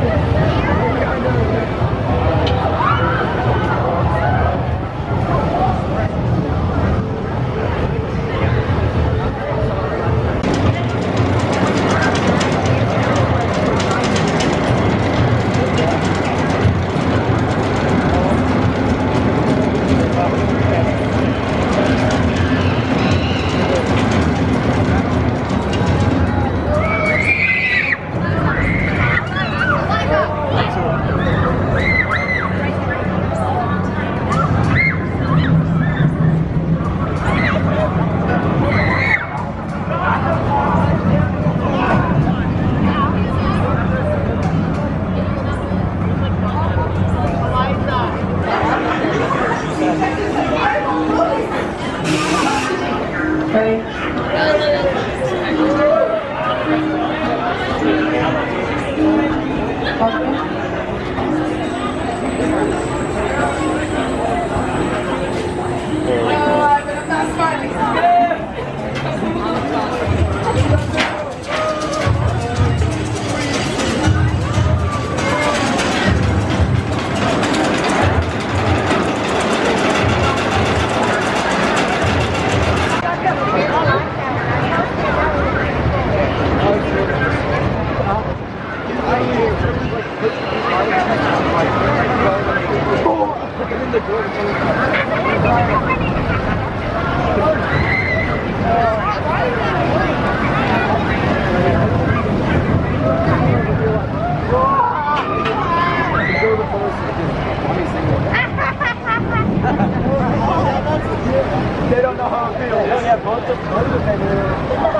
doing it. Thank you. They don't know how it feels. Of both of them.